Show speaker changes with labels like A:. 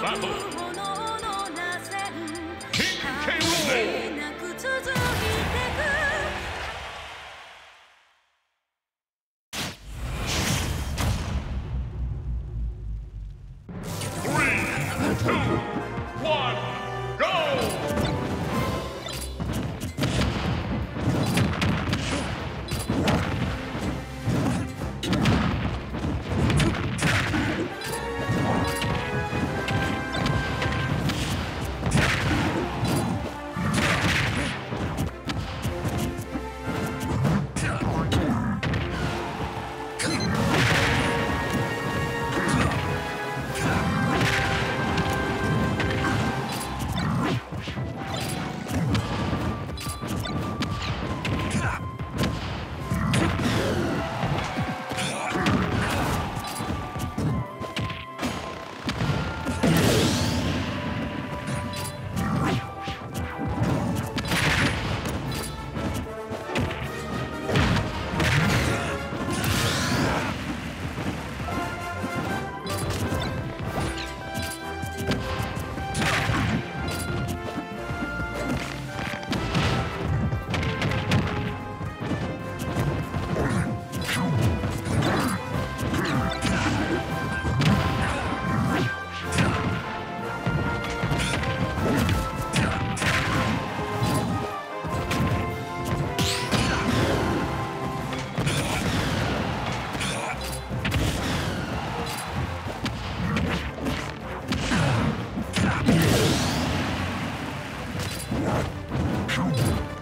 A: derrotado.
B: Shoot!